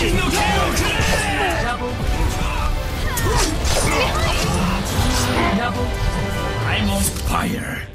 Double. I'm on fire.